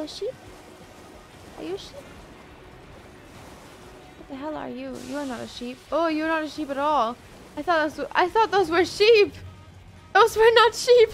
Hello, sheep. Are you a sheep? What the hell are you? You are not a sheep. Oh, you're not a sheep at all. I thought those. I thought those were sheep. Those were not sheep.